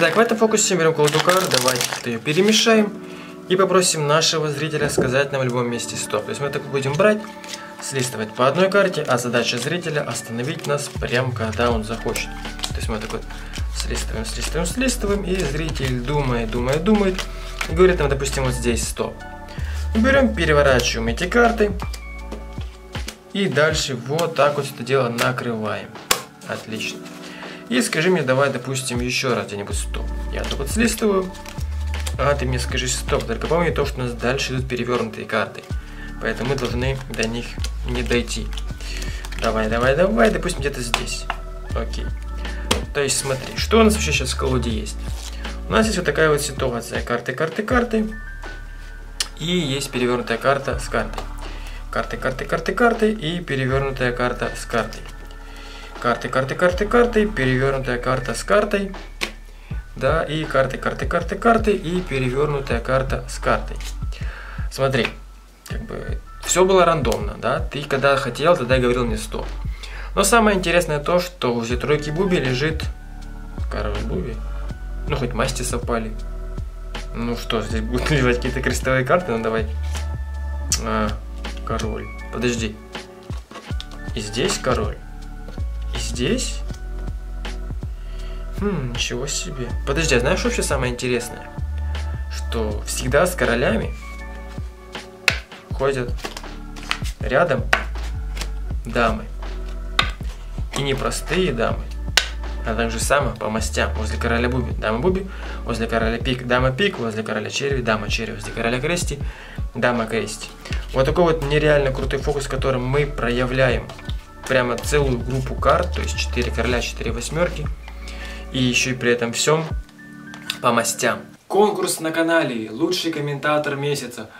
Итак, в этом фокусе берем колоду карт, давайте ее перемешаем и попросим нашего зрителя сказать нам в любом месте стоп. То есть мы так будем брать, слистывать по одной карте, а задача зрителя остановить нас прямо когда он захочет. То есть мы так вот слистываем, слистываем, слистываем, и зритель думает, думает, думает, и говорит нам, допустим, вот здесь стоп. Берем, переворачиваем эти карты, и дальше вот так вот это дело накрываем. Отлично. И скажи мне, давай, допустим, еще раз где-нибудь стоп. Я тут вот слистываю, а ты мне скажи стоп. Только помни то, что у нас дальше идут перевернутые карты. Поэтому мы должны до них не дойти. Давай, давай, давай, допустим, где-то здесь. Окей. То есть смотри, что у нас вообще сейчас в колоде есть? У нас есть вот такая вот ситуация. Карты, карты, карты. И есть перевернутая карта с картой. Карты, карты, карты, карты и перевернутая карта с картой. Карты, карты, карты, карты, перевернутая карта с картой. Да, и карты, карты, карты, карты и перевернутая карта с картой. Смотри, как бы все было рандомно, да, ты когда хотел, тогда говорил мне стоп. Но самое интересное то, что возле тройки Буби лежит король Буби. Ну, хоть масти совпали. Ну что, здесь будут лежать какие-то крестовые карты, ну давай. А, король. Подожди. И здесь король. Здесь? Хм, ничего себе. Подожди, а знаешь, вообще самое интересное? Что всегда с королями ходят рядом дамы. И не простые дамы, а также само по мастям. Возле короля Буби дама Буби, возле короля Пик дама Пик, возле короля Черви дама Черви, возле короля Крести дама Крести. Вот такой вот нереально крутой фокус, которым мы проявляем прямо целую группу карт, то есть 4 короля, 4 восьмерки. И еще и при этом всем по мастям. Конкурс на канале «Лучший комментатор месяца».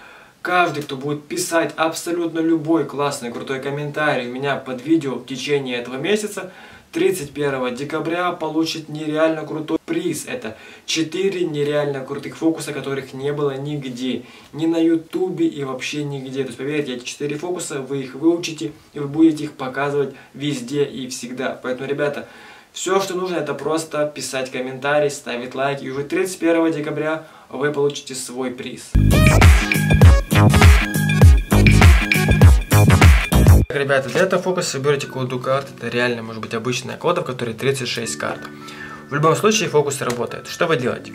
Каждый, кто будет писать абсолютно любой классный крутой комментарий у меня под видео в течение этого месяца, 31 декабря получит нереально крутой приз. Это 4 нереально крутых фокуса, которых не было нигде. Ни на ютубе и вообще нигде. То есть поверьте, эти 4 фокуса, вы их выучите и вы будете их показывать везде и всегда. Поэтому, ребята, все, что нужно, это просто писать комментарий, ставить лайк. И уже 31 декабря вы получите свой приз. Ребята, для этого фокуса берете колоду карт. Это реально может быть обычная колода, в которой 36 карт. В любом случае фокус работает. Что вы делаете?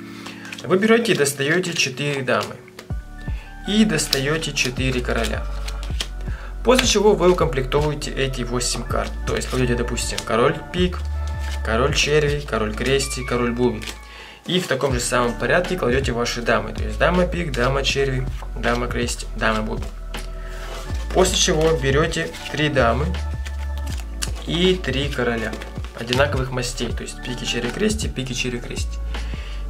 Вы берете и достаете 4 дамы. И достаете 4 короля. После чего вы укомплектовываете эти 8 карт. То есть кладете, допустим, король пик, король черви, король крести, король буби. И в таком же самом порядке кладете ваши дамы. То есть дама пик, дама черви, дама крести, дама буби. После чего берете три дамы и три короля одинаковых мастей, то есть пики черри крести, пики черри крести.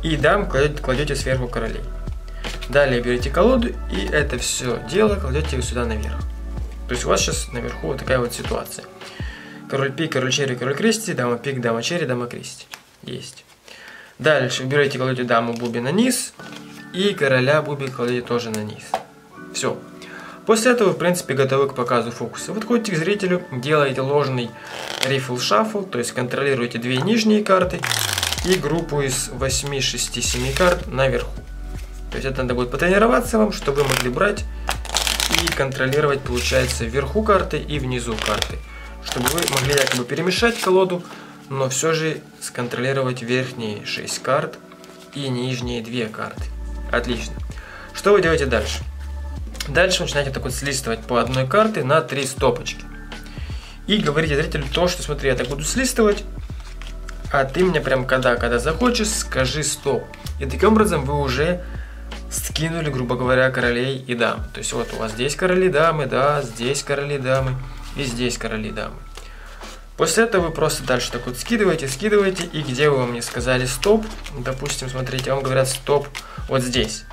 И дам кладете, кладете сверху королей. Далее берете колоду и это все дело кладете сюда наверх. То есть у вас сейчас наверху вот такая вот ситуация. Король пик, король черри, король крести, дама пик, дама черри, дама крести. Есть. Дальше берете, кладете даму буби на низ и короля буби кладете тоже на низ. Все. После этого, в принципе, готовы к показу фокуса. Вы подходите к зрителю, делаете ложный рифл шаффл, то есть контролируете две нижние карты и группу из 8, 6, 7 карт наверху. То есть это надо будет потренироваться вам, чтобы вы могли брать и контролировать, получается, вверху карты и внизу карты. Чтобы вы могли якобы перемешать колоду, но все же сконтролировать верхние 6 карт и нижние 2 карты. Отлично. Что вы делаете дальше? Дальше начинаете так вот слистывать по одной карте на три стопочки. И говорите зрителю то, что смотри, я так буду слистывать, а ты мне прям когда, когда захочешь, скажи стоп. И таким образом вы уже скинули, грубо говоря, королей и дам. То есть вот у вас здесь короли дамы, да, здесь короли дамы и здесь короли дамы. После этого вы просто дальше так вот скидываете, скидываете, и где вы вам не сказали стоп, допустим, смотрите, вам говорят стоп вот здесь.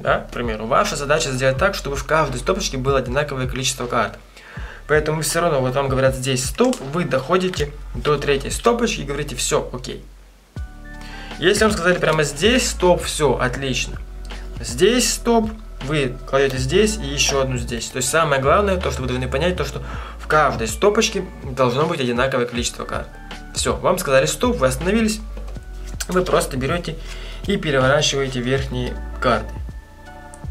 Да? К примеру, ваша задача сделать так, чтобы в каждой стопочке было одинаковое количество карт. Поэтому все равно, вот вам говорят здесь стоп, вы доходите до третьей стопочки и говорите все, окей. Если вам сказали прямо здесь стоп, все, отлично. Здесь стоп, вы кладете здесь и еще одну здесь. То есть самое главное, то, что вы должны понять, то, что в каждой стопочке должно быть одинаковое количество карт. Все, вам сказали стоп, вы остановились, вы просто берете и переворачиваете верхние карты.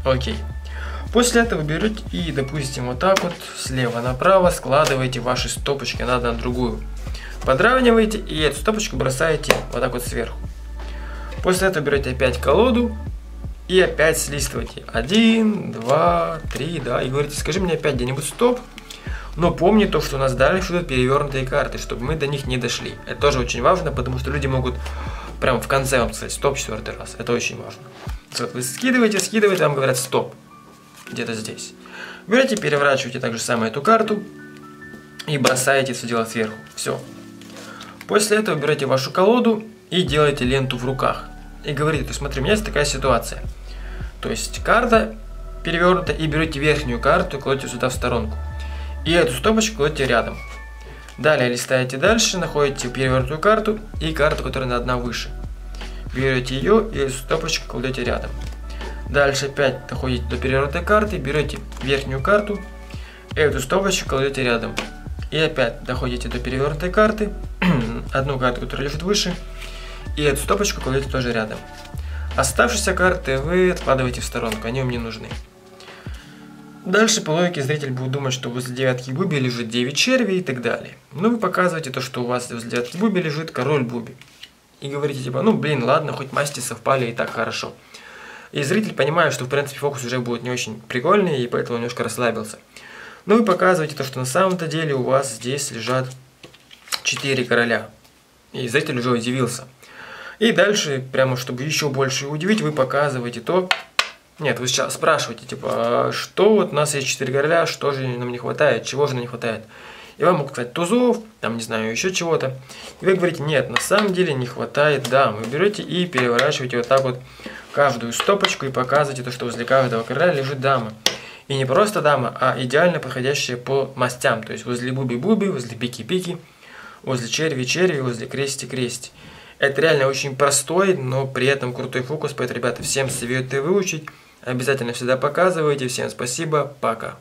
Окей. После этого берете и, допустим, вот так вот слева направо складываете ваши стопочки одна на другую. Подравниваете и эту стопочку бросаете вот так вот сверху. После этого берете опять колоду и опять слистываете. Один, два, три, да. И говорите, скажи мне опять где-нибудь стоп. Но помни то, что у нас дальше идут перевернутые карты, чтобы мы до них не дошли. Это тоже очень важно, потому что люди могут прям в конце вам сказать стоп четвертый раз. Это очень важно. Вы скидываете, скидываете, вам говорят стоп. Где-то здесь. Берете, переворачиваете также самое эту карту и бросаете все дело сверху. Все. После этого берете вашу колоду и делаете ленту в руках. И говорите, ты смотри, у меня есть такая ситуация. То есть карта перевернута и берете верхнюю карту и кладете сюда в сторонку. И эту стопочку кладете рядом. Далее листаете дальше, находите перевернутую карту и карту, которая на одна выше. Берете ее и стопочку кладете рядом. Дальше опять доходите до перевернутой карты, берете верхнюю карту, эту стопочку кладете рядом. И опять доходите до перевернутой карты, одну карту, которая лежит выше, и эту стопочку кладете тоже рядом. Оставшиеся карты вы откладываете в сторонку, они вам не нужны. Дальше по логике зритель будет думать, что возле девятки буби лежит 9 червей и так далее. Но вы показываете то, что у вас возле девятки буби лежит король буби. И говорите типа, ну блин, ладно, хоть масти совпали и так хорошо. И зритель понимает, что в принципе фокус уже будет не очень прикольный, и поэтому немножко расслабился. Но вы показываете то, что на самом-то деле у вас здесь лежат 4 короля. И зритель уже удивился. И дальше, прямо чтобы еще больше удивить, вы показываете то, нет, вы сейчас спрашиваете, типа, «А что вот у нас есть 4 короля, что же нам не хватает, чего же нам не хватает. И вам могут сказать тузов, там, не знаю, еще чего-то. И вы говорите, нет, на самом деле не хватает дам. Вы берете и переворачиваете вот так вот каждую стопочку и показываете то, что возле каждого короля лежит дама. И не просто дама, а идеально подходящая по мастям. То есть возле буби-буби, возле пики-пики, возле черви-черви, возле крести-крести. Это реально очень простой, но при этом крутой фокус, поэтому, ребята, всем советую выучить. Обязательно всегда показывайте. Всем спасибо. Пока.